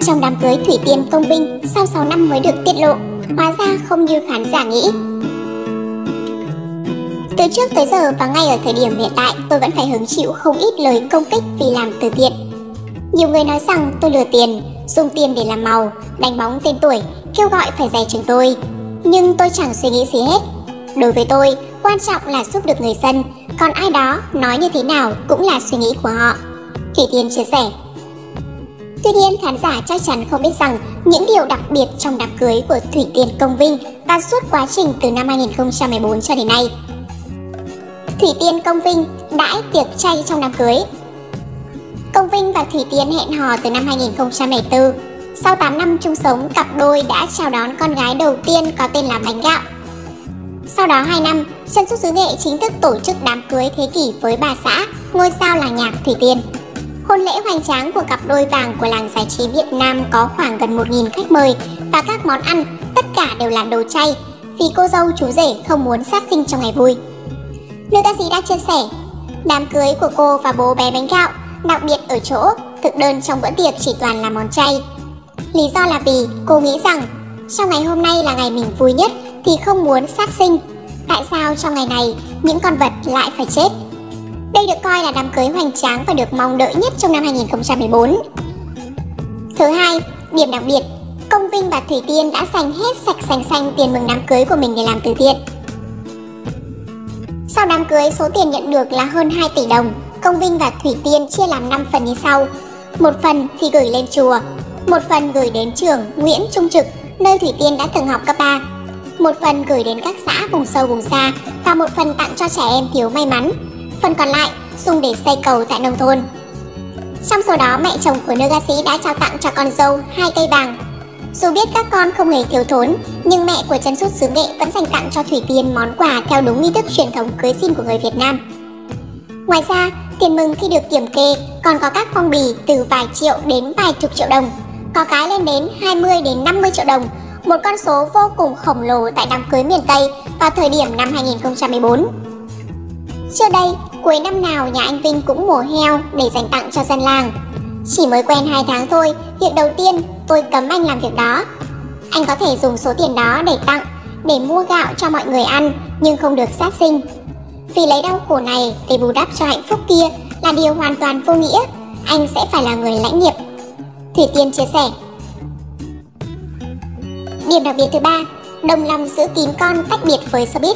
trong đám cưới Thủy Tiên Công Vinh sau 6 năm mới được tiết lộ, hóa ra không như khán giả nghĩ. Từ trước tới giờ và ngay ở thời điểm hiện tại, tôi vẫn phải hứng chịu không ít lời công kích vì làm từ thiện. Nhiều người nói rằng tôi lừa tiền, dùng tiền để làm màu, đánh bóng tên tuổi, kêu gọi phải dè chừng tôi. Nhưng tôi chẳng suy nghĩ gì hết. Đối với tôi, quan trọng là giúp được người dân, còn ai đó nói như thế nào cũng là suy nghĩ của họ. Thủy Tiên chia sẻ. Tuy nhiên, khán giả chắc chắn không biết rằng những điều đặc biệt trong đám cưới của Thủy Tiên Công Vinh và suốt quá trình từ năm 2014 cho đến nay. Thủy Tiên Công Vinh đãi tiệc chay trong đám cưới. Công Vinh và Thủy Tiên hẹn hò từ năm 2004. Sau 8 năm chung sống, cặp đôi đã chào đón con gái đầu tiên có tên là Bánh Gạo. Sau đó 2 năm, chân Xuất Xứ Nghệ chính thức tổ chức đám cưới thế kỷ với bà xã, ngôi sao là nhạc Thủy Tiên. Hôn lễ hoành tráng của cặp đôi vàng của làng giải trí Việt Nam có khoảng gần 1.000 khách mời và các món ăn, tất cả đều là đồ chay, vì cô dâu chú rể không muốn sát sinh trong ngày vui. Nữ ca sĩ đã chia sẻ, đám cưới của cô và bố bé bánh gạo đặc biệt ở chỗ thực đơn trong bữa tiệc chỉ toàn là món chay. Lý do là vì cô nghĩ rằng trong ngày hôm nay là ngày mình vui nhất thì không muốn sát sinh. Tại sao trong ngày này những con vật lại phải chết? Đây được coi là đám cưới hoành tráng và được mong đợi nhất trong năm 2014. Thứ hai, điểm đặc biệt, Công Vinh và Thủy Tiên đã dành hết sạch sành xanh tiền mừng đám cưới của mình để làm từ thiện. Sau đám cưới, số tiền nhận được là hơn 2 tỷ đồng. Công Vinh và Thủy Tiên chia làm 5 phần như sau. Một phần thì gửi lên chùa, một phần gửi đến trường Nguyễn Trung Trực, nơi Thủy Tiên đã từng học cấp 3. Một phần gửi đến các xã vùng sâu vùng xa và một phần tặng cho trẻ em thiếu may mắn. Phần còn lại dùng để xây cầu tại nông thôn. Trong số đó, mẹ chồng của nữ ca sĩ đã trao tặng cho con dâu hai cây vàng. Dù biết các con không hề thiếu thốn, nhưng mẹ của chân sút xứ nghệ vẫn dành tặng cho Thủy Tiên món quà theo đúng nghi thức truyền thống cưới xin của người Việt Nam. Ngoài ra, tiền mừng khi được kiểm kê còn có các phong bì từ vài triệu đến vài chục triệu đồng, có cái lên đến 20 đến 50 triệu đồng, một con số vô cùng khổng lồ tại đám cưới miền Tây vào thời điểm năm 2014. Trước đây, cuối năm nào nhà anh Vinh cũng mổ heo để dành tặng cho dân làng. Chỉ mới quen 2 tháng thôi, việc đầu tiên tôi cấm anh làm việc đó. Anh có thể dùng số tiền đó để tặng, để mua gạo cho mọi người ăn, nhưng không được sát sinh. Vì lấy đau khổ này để bù đắp cho hạnh phúc kia là điều hoàn toàn vô nghĩa, anh sẽ phải là người lãnh nghiệp. Thủy Tiên chia sẻ. Điểm đặc biệt thứ ba, đồng lòng giữ kín con tách biệt với showbiz.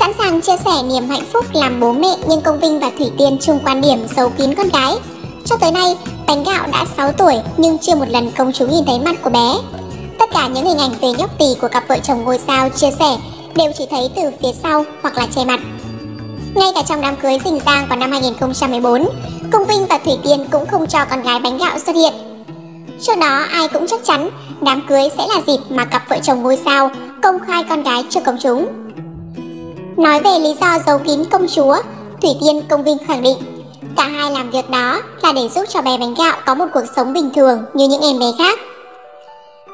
Sẵn sàng chia sẻ niềm hạnh phúc làm bố mẹ nhưng Công Vinh và Thủy Tiên chung quan điểm giấu kín con gái. Cho tới nay, bánh gạo đã 6 tuổi nhưng chưa một lần công chúng nhìn thấy mặt của bé. Tất cả những hình ảnh về nhóc tỳ của cặp vợ chồng ngôi sao chia sẻ đều chỉ thấy từ phía sau hoặc là che mặt. Ngay cả trong đám cưới rình rang vào năm 2014, Công Vinh và Thủy Tiên cũng không cho con gái bánh gạo xuất hiện. Trước đó ai cũng chắc chắn đám cưới sẽ là dịp mà cặp vợ chồng ngôi sao công khai con gái cho công chúng. Nói về lý do giấu kín công chúa, Thủy Tiên Công Vinh khẳng định cả hai làm việc đó là để giúp cho bé bánh gạo có một cuộc sống bình thường như những em bé khác.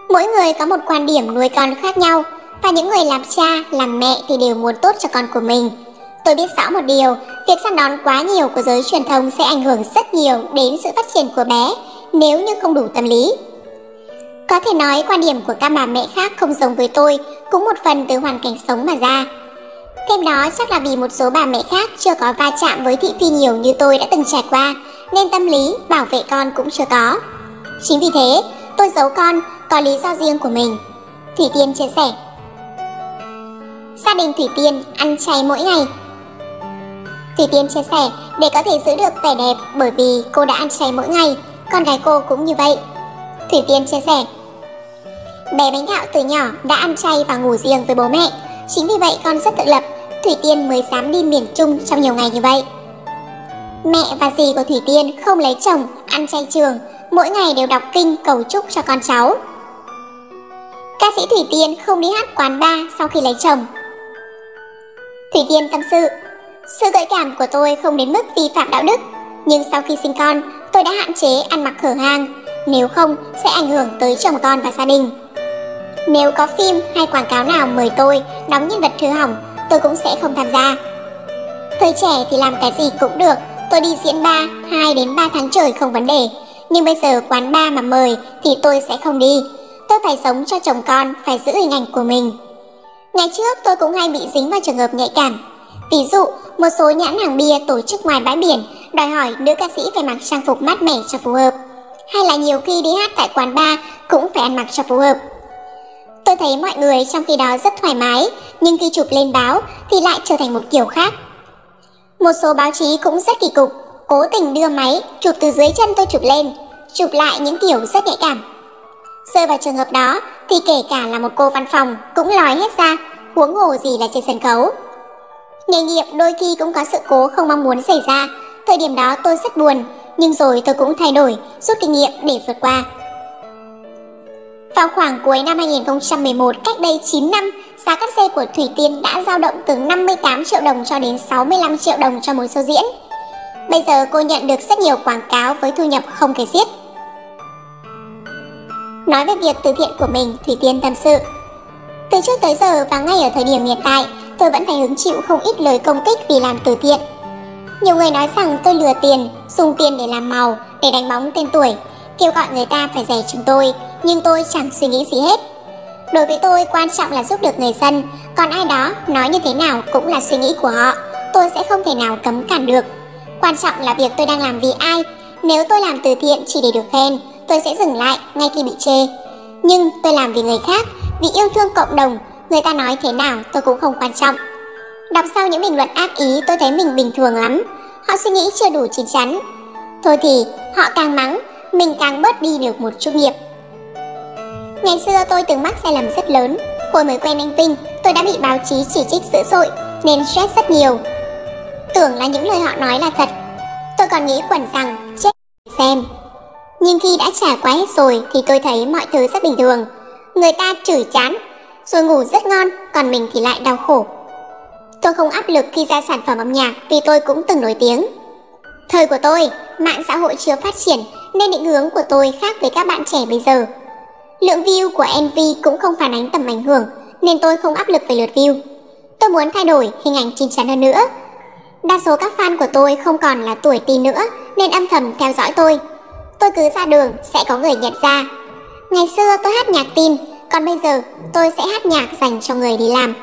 Mỗi người có một quan điểm nuôi con khác nhau và những người làm cha, làm mẹ thì đều muốn tốt cho con của mình. Tôi biết rõ một điều, việc săn đón quá nhiều của giới truyền thông sẽ ảnh hưởng rất nhiều đến sự phát triển của bé nếu như không đủ tâm lý. Có thể nói quan điểm của các bà mẹ khác không giống với tôi, cũng một phần từ hoàn cảnh sống mà ra. Thêm đó chắc là vì một số bà mẹ khác chưa có va chạm với thị phi nhiều như tôi đã từng trải qua, nên tâm lý bảo vệ con cũng chưa có. Chính vì thế, tôi giấu con có lý do riêng của mình. Thủy Tiên chia sẻ. Gia đình Thủy Tiên ăn chay mỗi ngày. Thủy Tiên chia sẻ để có thể giữ được vẻ đẹp bởi vì cô đã ăn chay mỗi ngày, con gái cô cũng như vậy. Thủy Tiên chia sẻ. Bé bánh gạo từ nhỏ đã ăn chay và ngủ riêng với bố mẹ, chính vì vậy con rất tự lập, Thủy Tiên mới dám đi miền Trung trong nhiều ngày như vậy. Mẹ và dì của Thủy Tiên không lấy chồng, ăn chay trường, mỗi ngày đều đọc kinh cầu chúc cho con cháu. Ca sĩ Thủy Tiên không đi hát quán bar sau khi lấy chồng. Thủy Tiên tâm sự, sự gợi cảm của tôi không đến mức vi phạm đạo đức, nhưng sau khi sinh con, tôi đã hạn chế ăn mặc khở hàng, nếu không sẽ ảnh hưởng tới chồng con và gia đình. Nếu có phim hay quảng cáo nào mời tôi đóng nhân vật hư hỏng, tôi cũng sẽ không tham gia. Thời trẻ thì làm cái gì cũng được, tôi đi diễn ba 2 đến 3 tháng trời không vấn đề. Nhưng bây giờ quán bar mà mời thì tôi sẽ không đi. Tôi phải sống cho chồng con, phải giữ hình ảnh của mình. Ngày trước tôi cũng hay bị dính vào trường hợp nhạy cảm. Ví dụ, một số nhãn hàng bia tổ chức ngoài bãi biển đòi hỏi nữ ca sĩ phải mặc trang phục mát mẻ cho phù hợp. Hay là nhiều khi đi hát tại quán bar cũng phải ăn mặc cho phù hợp. Tôi thấy mọi người trong khi đó rất thoải mái, nhưng khi chụp lên báo thì lại trở thành một kiểu khác. Một số báo chí cũng rất kỳ cục, cố tình đưa máy chụp từ dưới chân tôi chụp lên, chụp lại những kiểu rất nhạy cảm. Rơi vào trường hợp đó thì kể cả là một cô văn phòng cũng lòi hết ra, huống hồ gì là trên sân khấu. Nghề nghiệp đôi khi cũng có sự cố không mong muốn xảy ra, thời điểm đó tôi rất buồn, nhưng rồi tôi cũng thay đổi, rút kinh nghiệm để vượt qua. Vào khoảng cuối năm 2011, cách đây 9 năm, giá cắt xe của Thủy Tiên đã dao động từ 58 triệu đồng cho đến 65 triệu đồng cho một show diễn. Bây giờ cô nhận được rất nhiều quảng cáo với thu nhập không kể xiết. Nói về việc từ thiện của mình, Thủy Tiên tâm sự. Từ trước tới giờ và ngay ở thời điểm hiện tại, tôi vẫn phải hứng chịu không ít lời công kích vì làm từ thiện. Nhiều người nói rằng tôi lừa tiền, dùng tiền để làm màu, để đánh bóng tên tuổi, kêu gọi người ta phải rẻ chúng tôi, nhưng tôi chẳng suy nghĩ gì hết. Đối với tôi quan trọng là giúp được người dân, còn ai đó nói như thế nào cũng là suy nghĩ của họ, tôi sẽ không thể nào cấm cản được. Quan trọng là việc tôi đang làm vì ai, nếu tôi làm từ thiện chỉ để được khen, tôi sẽ dừng lại ngay khi bị chê. Nhưng tôi làm vì người khác, vì yêu thương cộng đồng, người ta nói thế nào tôi cũng không quan trọng. Đọc sau những bình luận ác ý tôi thấy mình bình thường lắm, họ suy nghĩ chưa đủ chín chắn. Thôi thì họ càng mắng, mình càng bớt đi được một chút nghiệp. Ngày xưa tôi từng mắc sai lầm rất lớn. Hồi mới quen anh Vinh, tôi đã bị báo chí chỉ trích dữ dội nên stress rất nhiều. Tưởng là những lời họ nói là thật. Tôi còn nghĩ quẩn rằng chết xem. Nhưng khi đã trả quá hết rồi thì tôi thấy mọi thứ rất bình thường. Người ta chửi chán, rồi ngủ rất ngon, còn mình thì lại đau khổ. Tôi không áp lực khi ra sản phẩm âm nhạc vì tôi cũng từng nổi tiếng. Thời của tôi, mạng xã hội chưa phát triển nên định hướng của tôi khác với các bạn trẻ bây giờ. Lượng view của MV cũng không phản ánh tầm ảnh hưởng nên tôi không áp lực về lượt view. Tôi muốn thay đổi hình ảnh chín chắn hơn nữa. Đa số các fan của tôi không còn là tuổi teen nữa nên âm thầm theo dõi tôi. Tôi cứ ra đường sẽ có người nhận ra. Ngày xưa tôi hát nhạc teen, còn bây giờ tôi sẽ hát nhạc dành cho người đi làm.